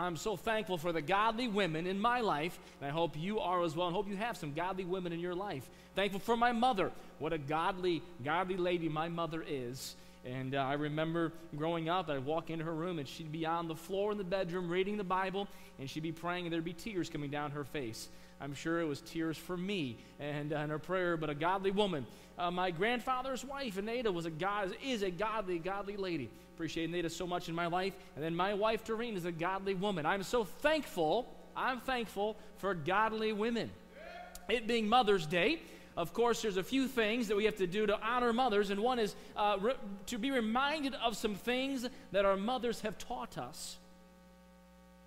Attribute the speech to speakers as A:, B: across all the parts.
A: I'm so thankful for the godly women in my life, and I hope you are as well, and hope you have some godly women in your life. Thankful for my mother. What a godly, godly lady my mother is. And uh, I remember growing up, I'd walk into her room and she'd be on the floor in the bedroom reading the Bible, and she'd be praying, and there'd be tears coming down her face. I'm sure it was tears for me and, uh, and her prayer, but a godly woman. Uh, my grandfather's wife, Anita, was a God, is a godly, godly lady. Appreciate Anita so much in my life. And then my wife, Doreen, is a godly woman. I'm so thankful, I'm thankful for godly women. It being Mother's Day, of course, there's a few things that we have to do to honor mothers, and one is uh, re- to be reminded of some things that our mothers have taught us.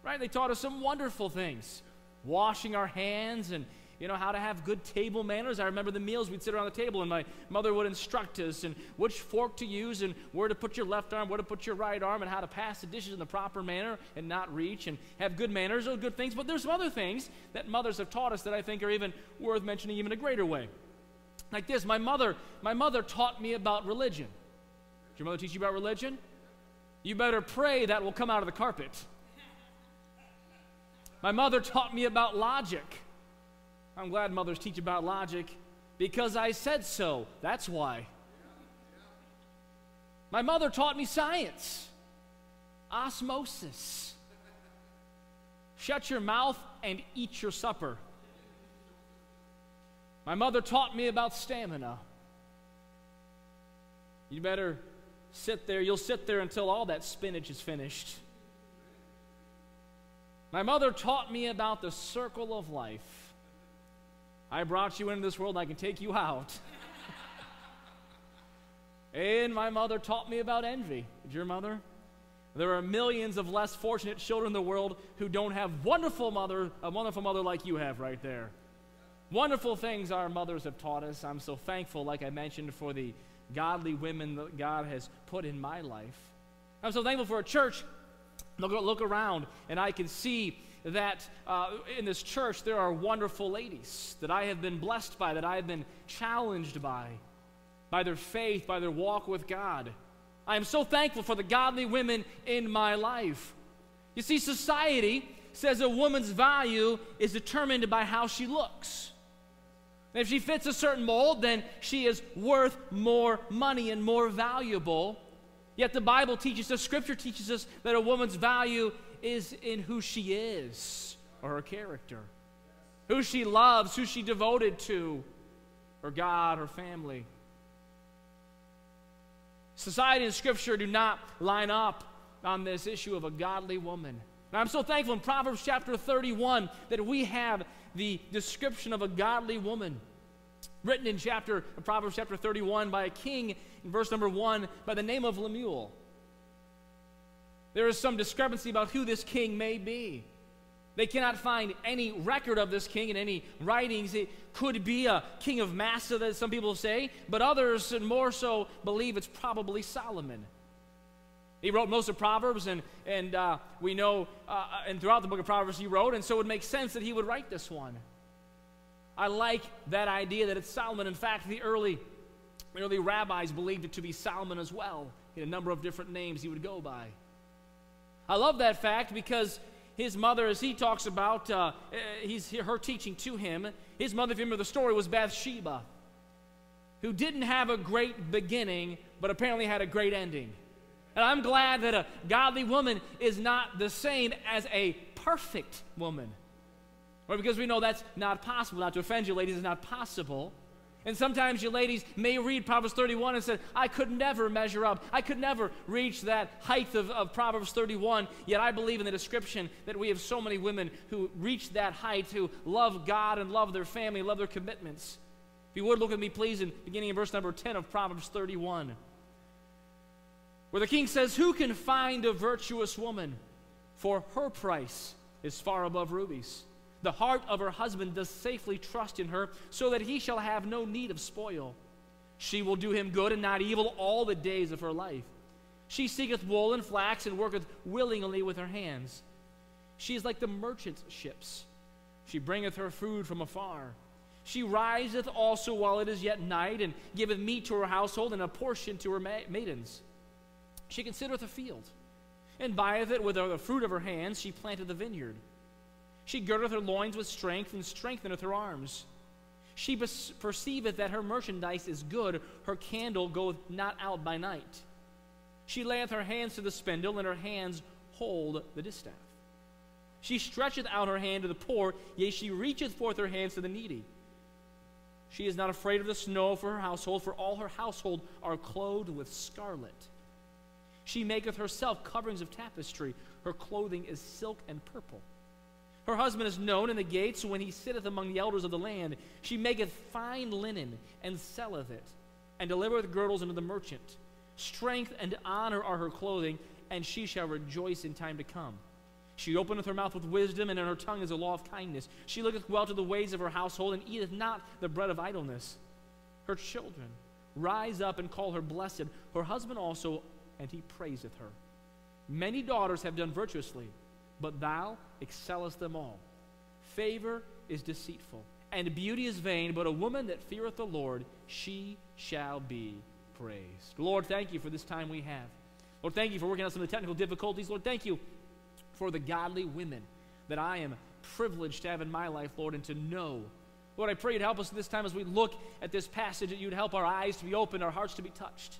A: Right? They taught us some wonderful things washing our hands and you know how to have good table manners? I remember the meals we'd sit around the table and my mother would instruct us and which fork to use and where to put your left arm where to put your right arm and how to pass the dishes in the proper manner and not reach and have good manners or good things. But there's some other things that mothers have taught us that i think are even worth mentioning even a greater way. Like this my mother my mother taught me about religion. Did your mother teach you about religion? You better pray that will come out of the carpet. My mother taught me about logic. I'm glad mothers teach about logic because I said so. That's why. My mother taught me science, osmosis. Shut your mouth and eat your supper. My mother taught me about stamina. You better sit there. You'll sit there until all that spinach is finished. My mother taught me about the circle of life. I brought you into this world, I can take you out. and my mother taught me about envy. Did your mother? There are millions of less fortunate children in the world who don't have wonderful mother, a wonderful mother like you have right there. Wonderful things our mothers have taught us. I'm so thankful, like I mentioned, for the godly women that God has put in my life. I'm so thankful for a church Look, look around, and I can see that uh, in this church there are wonderful ladies that I have been blessed by, that I have been challenged by, by their faith, by their walk with God. I am so thankful for the godly women in my life. You see, society says a woman's value is determined by how she looks. And if she fits a certain mold, then she is worth more money and more valuable Yet the Bible teaches us, Scripture teaches us that a woman's value is in who she is or her character, who she loves, who she devoted to, her God, her family. Society and Scripture do not line up on this issue of a godly woman. And I'm so thankful in Proverbs chapter 31 that we have the description of a godly woman written in chapter Proverbs chapter 31 by a king in verse number 1 by the name of Lemuel. There is some discrepancy about who this king may be. They cannot find any record of this king in any writings. It could be a king of Massa, that some people say, but others and more so believe it's probably Solomon. He wrote most of Proverbs, and, and uh, we know, uh, and throughout the book of Proverbs he wrote, and so it would make sense that he would write this one. I like that idea that it's Solomon. In fact, the early, early rabbis believed it to be Solomon as well. He had a number of different names he would go by. I love that fact because his mother, as he talks about, uh, eh, he's her teaching to him. His mother, if you remember the story, was Bathsheba, who didn't have a great beginning, but apparently had a great ending. And I'm glad that a godly woman is not the same as a perfect woman. Or because we know that's not possible. Not to offend you, ladies, it's not possible. And sometimes you ladies may read Proverbs 31 and say, I could never measure up. I could never reach that height of, of Proverbs 31. Yet I believe in the description that we have so many women who reach that height, who love God and love their family, love their commitments. If you would look at me, please, in beginning in verse number 10 of Proverbs 31, where the king says, Who can find a virtuous woman? For her price is far above rubies. The heart of her husband does safely trust in her, so that he shall have no need of spoil. She will do him good and not evil all the days of her life. She seeketh wool and flax and worketh willingly with her hands. She is like the merchant's ships. She bringeth her food from afar. She riseth also while it is yet night, and giveth meat to her household and a portion to her ma- maidens. She considereth a field and buyeth it with the fruit of her hands, she planted the vineyard. She girdeth her loins with strength, and strengtheneth her arms. She perceiveth that her merchandise is good, her candle goeth not out by night. She layeth her hands to the spindle, and her hands hold the distaff. She stretcheth out her hand to the poor, yea, she reacheth forth her hands to the needy. She is not afraid of the snow for her household, for all her household are clothed with scarlet. She maketh herself coverings of tapestry, her clothing is silk and purple. Her husband is known in the gates when he sitteth among the elders of the land. She maketh fine linen and selleth it, and delivereth girdles unto the merchant. Strength and honor are her clothing, and she shall rejoice in time to come. She openeth her mouth with wisdom, and in her tongue is a law of kindness. She looketh well to the ways of her household, and eateth not the bread of idleness. Her children rise up and call her blessed, her husband also, and he praiseth her. Many daughters have done virtuously but thou excellest them all. Favor is deceitful, and beauty is vain, but a woman that feareth the Lord, she shall be praised. Lord, thank you for this time we have. Lord, thank you for working out some of the technical difficulties. Lord, thank you for the godly women that I am privileged to have in my life, Lord, and to know. Lord, I pray you'd help us this time as we look at this passage, that you'd help our eyes to be opened, our hearts to be touched.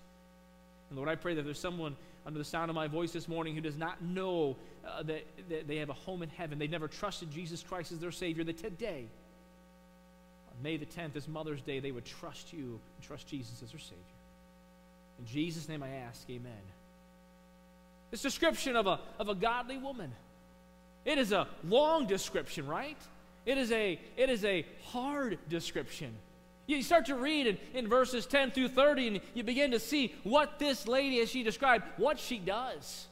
A: And Lord, I pray that there's someone under the sound of my voice this morning who does not know uh, that, that they have a home in heaven, they've never trusted Jesus Christ as their Savior, that today, on May the 10th, this Mother's Day, they would trust you and trust Jesus as their Savior. In Jesus' name I ask, amen. This description of a, of a godly woman. It is a long description, right? It is a, it is a hard description. You start to read in, in verses 10 through 30, and you begin to see what this lady, as she described, what she does.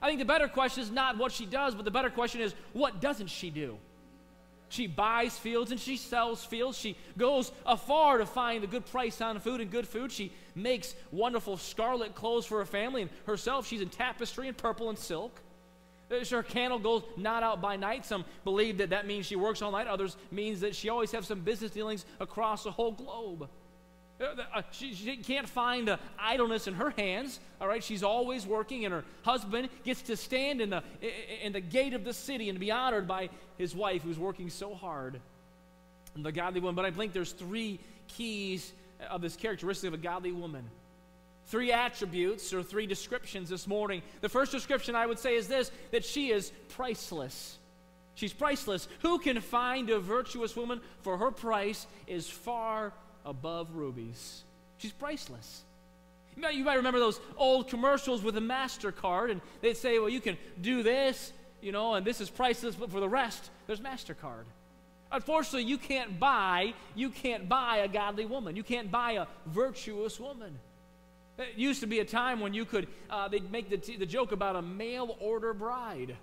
A: I think the better question is not what she does, but the better question is what doesn't she do? She buys fields and she sells fields. She goes afar to find the good price on food and good food. She makes wonderful scarlet clothes for her family and herself. She's in tapestry and purple and silk. Her candle goes not out by night. Some believe that that means she works all night. Others means that she always has some business dealings across the whole globe. Uh, uh, she, she, can't find uh, idleness in her hands. All right, she's always working, and her husband gets to stand in the in the gate of the city and be honored by his wife, who's working so hard. And the godly woman. But I think there's three keys of this characteristic of a godly woman three attributes or three descriptions this morning. The first description I would say is this that she is priceless. She's priceless. Who can find a virtuous woman? For her price is far above rubies. She's priceless. You might remember those old commercials with a MasterCard, and they'd say, well, you can do this, you know, and this is priceless, but for the rest, there's MasterCard. Unfortunately, you can't buy, you can't buy a godly woman. You can't buy a virtuous woman. It used to be a time when you could, uh, they'd make the, t- the joke about a mail order bride.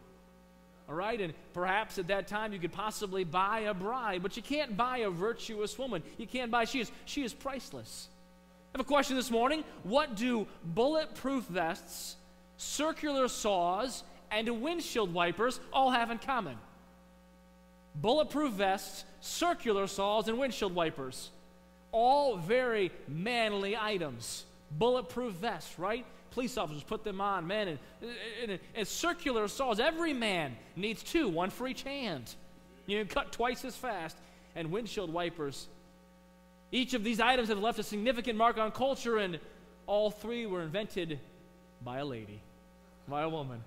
A: All right, and perhaps at that time you could possibly buy a bride, but you can't buy a virtuous woman. You can't buy, she is, she is priceless. I have a question this morning. What do bulletproof vests, circular saws, and windshield wipers all have in common? Bulletproof vests, circular saws, and windshield wipers. All very manly items bulletproof vests, right? Police officers put them on, man, and, and, and circular saws. Every man needs two, one for each hand. You can cut twice as fast. And windshield wipers. Each of these items have left a significant mark on culture, and all three were invented by a lady, by a woman.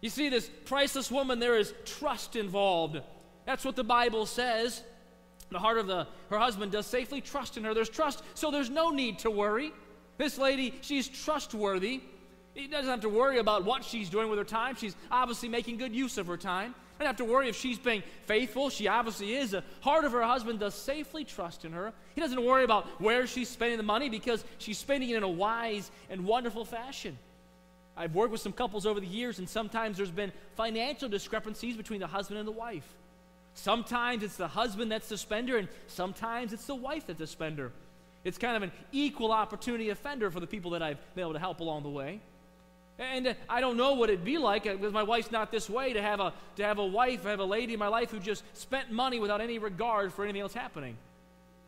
A: You see, this priceless woman, there is trust involved. That's what the Bible says. The heart of the, her husband does safely trust in her. There's trust, so there's no need to worry. This lady, she's trustworthy. He doesn't have to worry about what she's doing with her time. She's obviously making good use of her time. I don't have to worry if she's being faithful. She obviously is. The heart of her husband does safely trust in her. He doesn't worry about where she's spending the money because she's spending it in a wise and wonderful fashion. I've worked with some couples over the years, and sometimes there's been financial discrepancies between the husband and the wife. Sometimes it's the husband that's the spender, and sometimes it's the wife that's the spender. It's kind of an equal opportunity offender for the people that I've been able to help along the way. And uh, I don't know what it'd be like because my wife's not this way to have a to have a wife, have a lady in my life who just spent money without any regard for anything else happening.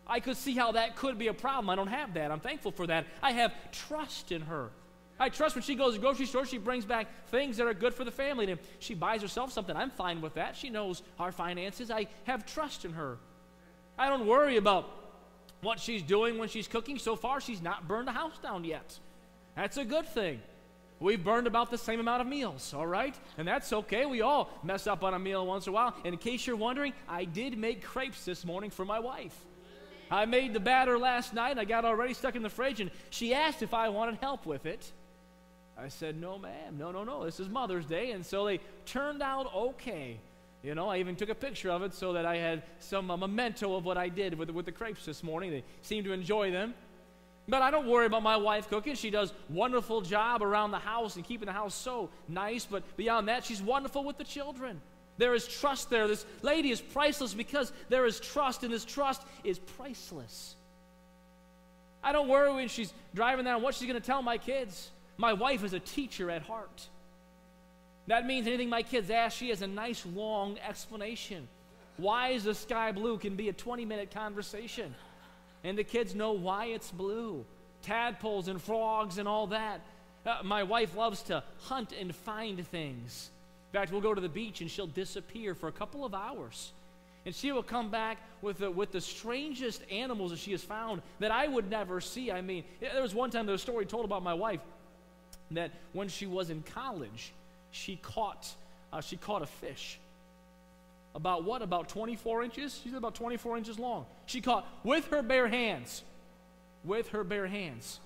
A: I could see how that could be a problem. I don't have that. I'm thankful for that. I have trust in her. I trust when she goes to the grocery store, she brings back things that are good for the family. And if she buys herself something, I'm fine with that. She knows our finances. I have trust in her. I don't worry about what she's doing when she's cooking. So far, she's not burned the house down yet. That's a good thing. We've burned about the same amount of meals, all right? And that's okay. We all mess up on a meal once in a while. And in case you're wondering, I did make crepes this morning for my wife. I made the batter last night. And I got already stuck in the fridge, and she asked if I wanted help with it. I said, No, ma'am. No, no, no. This is Mother's Day. And so they turned out okay. You know, I even took a picture of it so that I had some memento of what I did with, with the crepes this morning. They seemed to enjoy them. But I don't worry about my wife cooking. She does wonderful job around the house and keeping the house so nice. But beyond that, she's wonderful with the children. There is trust there. This lady is priceless because there is trust, and this trust is priceless. I don't worry when she's driving down what she's going to tell my kids. My wife is a teacher at heart. That means anything my kids ask, she has a nice long explanation. Why is the sky blue can be a 20 minute conversation. And the kids know why it's blue tadpoles and frogs and all that. Uh, my wife loves to hunt and find things. In fact, we'll go to the beach and she'll disappear for a couple of hours. And she will come back with the, with the strangest animals that she has found that I would never see. I mean, there was one time there was a story told about my wife that when she was in college, she caught, uh, she caught a fish. About what? About 24 inches? She's about 24 inches long. She caught with her bare hands. With her bare hands.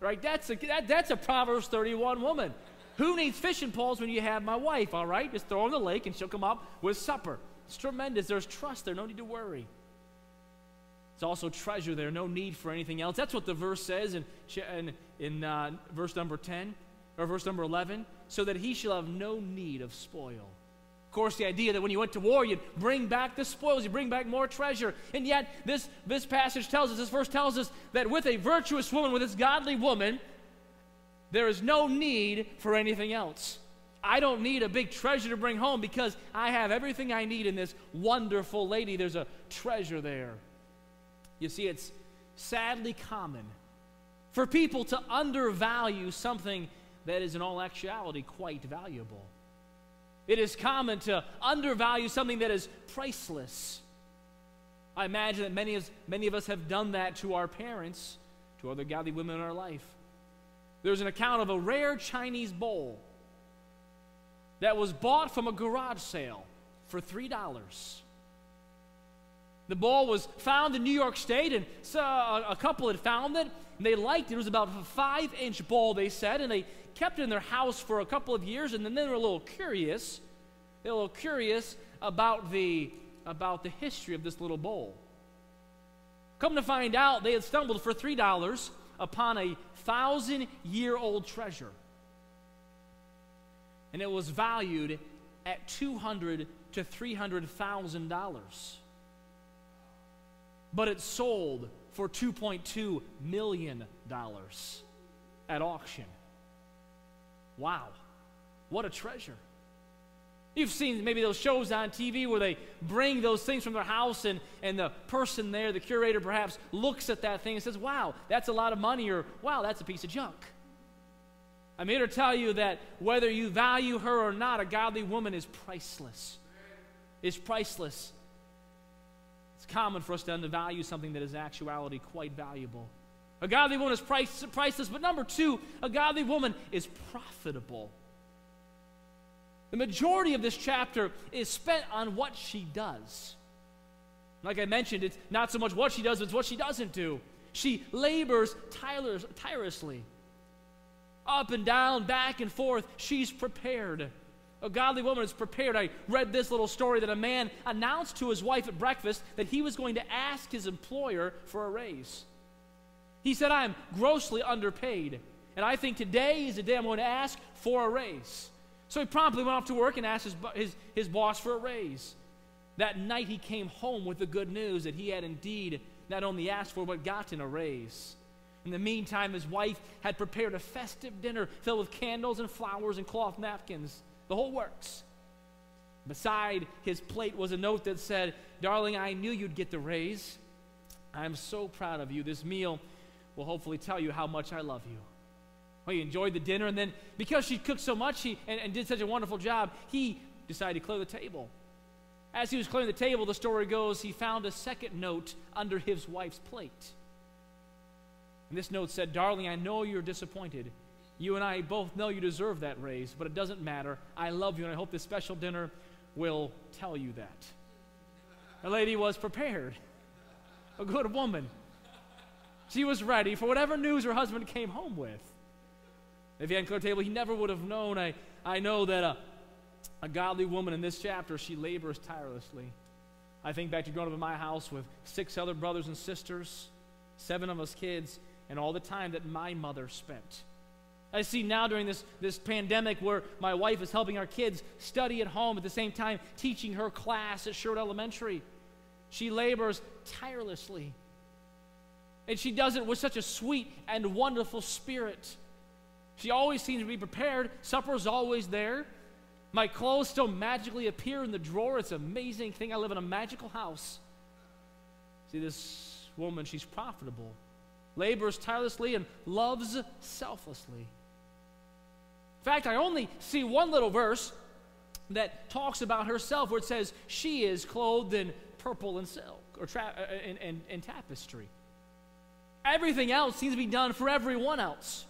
A: Right? That's a, that, that's a Proverbs 31 woman. Who needs fishing poles when you have my wife, all right? Just throw her in the lake and she'll come up with supper. It's tremendous. There's trust there, no need to worry. It's also treasure there, no need for anything else. That's what the verse says in, in uh, verse number 10 or verse number 11 so that he shall have no need of spoil. Of course, the idea that when you went to war, you'd bring back the spoils, you bring back more treasure. And yet, this, this passage tells us, this verse tells us that with a virtuous woman, with this godly woman, there is no need for anything else. I don't need a big treasure to bring home because I have everything I need in this wonderful lady. There's a treasure there. You see, it's sadly common for people to undervalue something that is, in all actuality, quite valuable. It is common to undervalue something that is priceless. I imagine that many of, many of us have done that to our parents, to other godly women in our life. There's an account of a rare Chinese bowl that was bought from a garage sale for $3. The ball was found in New York State, and so a couple had found it, and they liked it. It was about a five inch ball, they said, and they kept it in their house for a couple of years, and then they were a little curious. They were a little curious about the, about the history of this little bowl. Come to find out, they had stumbled for $3 upon a thousand year old treasure. And it was valued at 200 to $300,000. But it sold for $2.2 million at auction. Wow, what a treasure. You've seen maybe those shows on TV where they bring those things from their house, and, and the person there, the curator perhaps, looks at that thing and says, Wow, that's a lot of money, or Wow, that's a piece of junk. I'm here to tell you that whether you value her or not, a godly woman is priceless. Is priceless. It's common for us to undervalue something that is actuality quite valuable. A godly woman is price, priceless, but number two, a godly woman is profitable. The majority of this chapter is spent on what she does. Like I mentioned, it's not so much what she does, it's what she doesn't do. She labors tirelessly. Up and down, back and forth, she's prepared. A godly woman is prepared. I read this little story that a man announced to his wife at breakfast that he was going to ask his employer for a raise. He said, I am grossly underpaid, and I think today is the day I'm going to ask for a raise. So he promptly went off to work and asked his, his, his boss for a raise. That night he came home with the good news that he had indeed not only asked for, but gotten a raise. In the meantime, his wife had prepared a festive dinner filled with candles and flowers and cloth napkins, the whole works. Beside his plate was a note that said, Darling, I knew you'd get the raise. I'm so proud of you. This meal will hopefully tell you how much I love you. Well, he enjoyed the dinner, and then because she cooked so much he, and, and did such a wonderful job, he decided to clear the table. As he was clearing the table, the story goes, he found a second note under his wife's plate. And this note said, Darling, I know you're disappointed. You and I both know you deserve that raise, but it doesn't matter. I love you, and I hope this special dinner will tell you that. The lady was prepared, a good woman. She was ready for whatever news her husband came home with. If he hadn't cleared table, he never would have known. I, I know that a, a godly woman in this chapter, she labors tirelessly. I think back to growing up in my house with six other brothers and sisters, seven of us kids, and all the time that my mother spent. I see now during this, this pandemic where my wife is helping our kids study at home at the same time teaching her class at Sherwood Elementary. She labors tirelessly. And she does it with such a sweet and wonderful spirit. She always seems to be prepared. Supper's always there. My clothes still magically appear in the drawer. It's an amazing thing. I live in a magical house. See, this woman, she's profitable, labors tirelessly, and loves selflessly. In fact, I only see one little verse that talks about herself where it says she is clothed in purple and silk or tra- and, and, and tapestry. Everything else seems to be done for everyone else.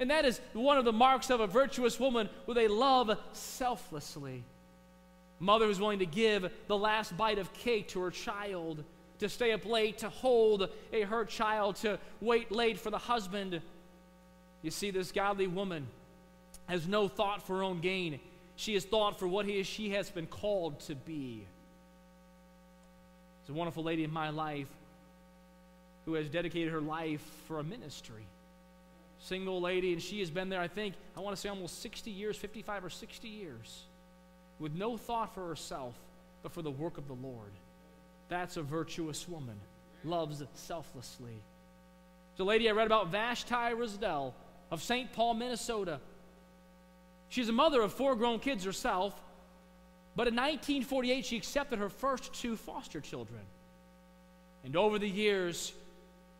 A: And that is one of the marks of a virtuous woman where they love selflessly. Mother who's willing to give the last bite of cake to her child, to stay up late, to hold a hurt child, to wait late for the husband. You see, this godly woman has no thought for her own gain. She has thought for what he is, she has been called to be. It's a wonderful lady in my life who has dedicated her life for a ministry single lady, and she has been there, I think, I want to say almost 60 years, 55 or 60 years, with no thought for herself, but for the work of the Lord. That's a virtuous woman, loves selflessly. The lady I read about, Vashti Risdell of St. Paul, Minnesota. She's a mother of four grown kids herself, but in 1948 she accepted her first two foster children. And over the years,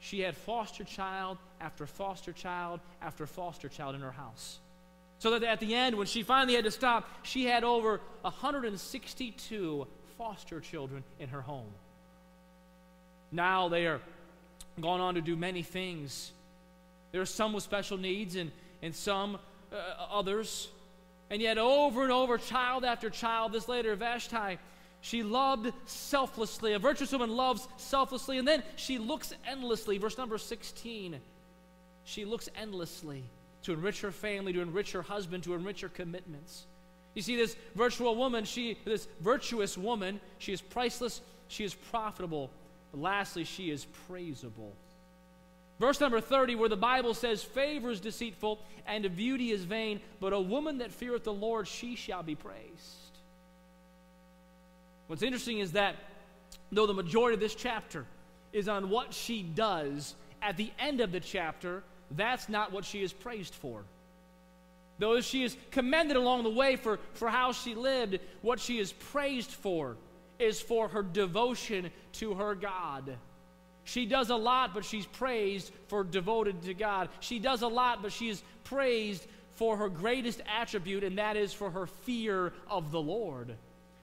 A: she had foster child after foster child after foster child in her house. So that at the end, when she finally had to stop, she had over 162 foster children in her home. Now they are gone on to do many things. There are some with special needs and, and some uh, others. And yet, over and over, child after child, this later Vashti she loved selflessly. A virtuous woman loves selflessly. And then she looks endlessly. Verse number 16. She looks endlessly to enrich her family, to enrich her husband, to enrich her commitments. You see, this virtual woman, she, this virtuous woman, she is priceless, she is profitable. But lastly, she is praisable. Verse number 30, where the Bible says, Favor is deceitful and beauty is vain, but a woman that feareth the Lord, she shall be praised. What's interesting is that though the majority of this chapter is on what she does, at the end of the chapter, that's not what she is praised for. Though she is commended along the way for, for how she lived, what she is praised for is for her devotion to her God. She does a lot, but she's praised for devoted to God. She does a lot, but she is praised for her greatest attribute, and that is for her fear of the Lord.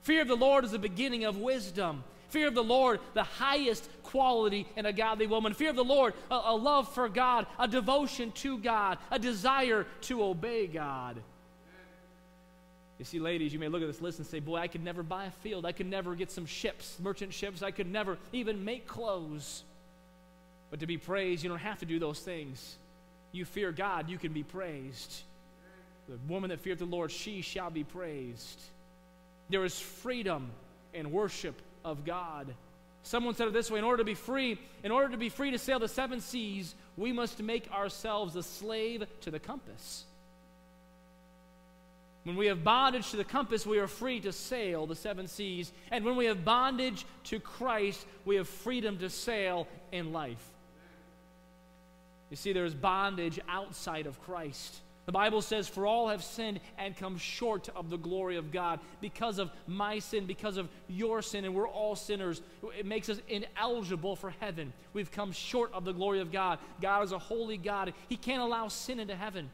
A: Fear of the Lord is the beginning of wisdom. Fear of the Lord, the highest quality in a godly woman. Fear of the Lord, a, a, love for God, a devotion to God, a desire to obey God. You see, ladies, you may look at this list and say, Boy, I could never buy a field. I could never get some ships, merchant ships. I could never even make clothes. But to be praised, you don't have to do those things. You fear God, you can be praised. The woman that feareth the Lord, she shall be praised. There is freedom in worship of God. Someone said it this way in order to be free, in order to be free to sail the seven seas, we must make ourselves a slave to the compass. When we have bondage to the compass, we are free to sail the seven seas. And when we have bondage to Christ, we have freedom to sail in life. You see, there is bondage outside of Christ. The Bible says, For all have sinned and come short of the glory of God because of my sin, because of your sin, and we're all sinners. It makes us ineligible for heaven. We've come short of the glory of God. God is a holy God. He can't allow sin into heaven.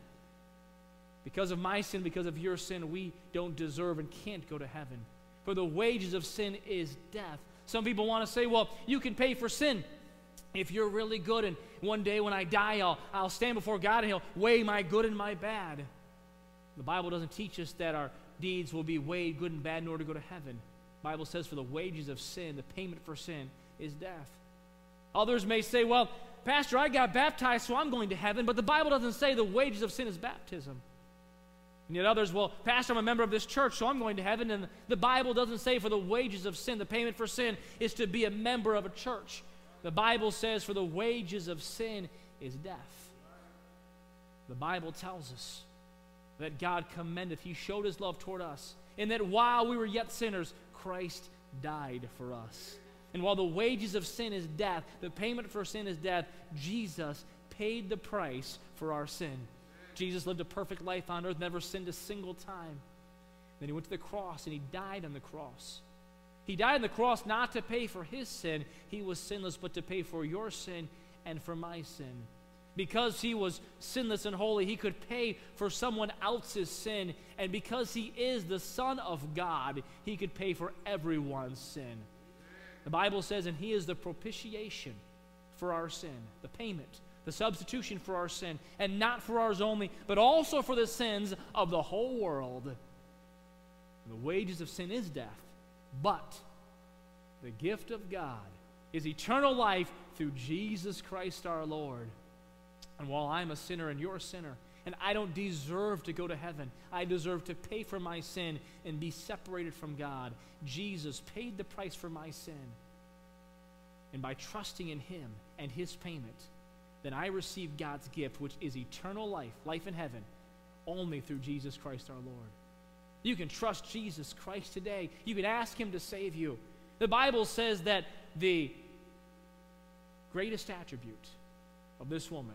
A: Because of my sin, because of your sin, we don't deserve and can't go to heaven. For the wages of sin is death. Some people want to say, well, you can pay for sin if you're really good, and one day when I die, I'll, I'll stand before God and He'll weigh my good and my bad. The Bible doesn't teach us that our deeds will be weighed good and bad in order to go to heaven. The Bible says, for the wages of sin, the payment for sin, is death. Others may say, well, Pastor, I got baptized, so I'm going to heaven, but the Bible doesn't say the wages of sin is baptism. And yet others, well, Pastor, I'm a member of this church, so I'm going to heaven. And the Bible doesn't say for the wages of sin, the payment for sin is to be a member of a church. The Bible says, for the wages of sin is death. The Bible tells us that God commendeth, He showed His love toward us, and that while we were yet sinners, Christ died for us. And while the wages of sin is death, the payment for sin is death, Jesus paid the price for our sin. Jesus lived a perfect life on earth, never sinned a single time. Then he went to the cross and he died on the cross. He died on the cross not to pay for his sin, he was sinless, but to pay for your sin and for my sin. Because he was sinless and holy, he could pay for someone else's sin. And because he is the Son of God, he could pay for everyone's sin. The Bible says, and he is the propitiation for our sin, the payment, the substitution for our sin, and not for ours only, but also for the sins of the whole world. The wages of sin is death. But the gift of God is eternal life through Jesus Christ our Lord. And while I'm a sinner and you're a sinner, and I don't deserve to go to heaven, I deserve to pay for my sin and be separated from God. Jesus paid the price for my sin. And by trusting in Him and His payment, then I receive God's gift, which is eternal life, life in heaven, only through Jesus Christ our Lord. You can trust Jesus Christ today. You can ask Him to save you. The Bible says that the greatest attribute of this woman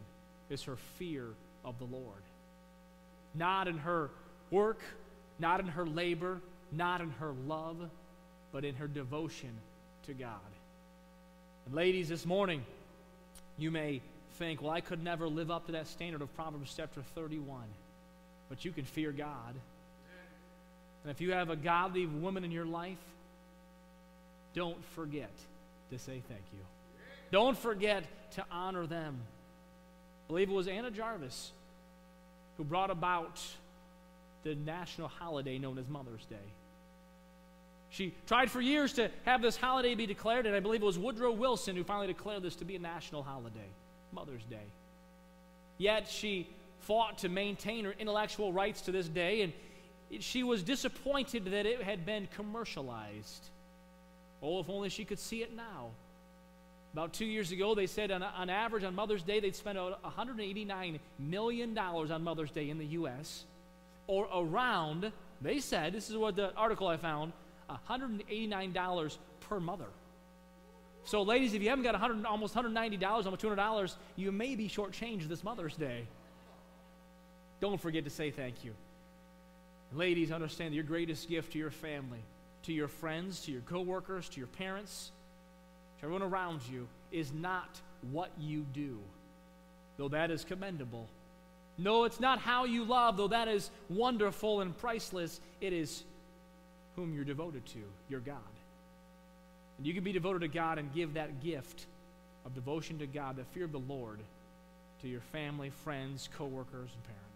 A: is her fear of the Lord. Not in her work, not in her labor, not in her love, but in her devotion to God. And ladies, this morning, you may think, well, I could never live up to that standard of Proverbs chapter 31. But you can fear God. And if you have a godly woman in your life, don't forget to say thank you. Don't forget to honor them. I believe it was Anna Jarvis who brought about the national holiday known as Mother's Day. She tried for years to have this holiday be declared, and I believe it was Woodrow Wilson who finally declared this to be a national holiday, Mother's Day. Yet she fought to maintain her intellectual rights to this day, and she was disappointed that it had been commercialized. Oh, if only she could see it now. About two years ago, they said on, on average on Mother's Day, they'd spend $189 million on Mother's Day in the U.S., or around, they said, this is what the article I found, $189 per mother. So, ladies, if you haven't got 100, almost $190, almost $200, you may be shortchanged this Mother's Day. Don't forget to say thank you. Ladies, understand your greatest gift to your family, to your friends, to your coworkers, to your parents, to everyone around you is not what you do, though that is commendable. No, it's not how you love, though that is wonderful and priceless. It is whom you're devoted to, your God. And you can be devoted to God and give that gift of devotion to God, the fear of the Lord, to your family, friends, coworkers, and parents.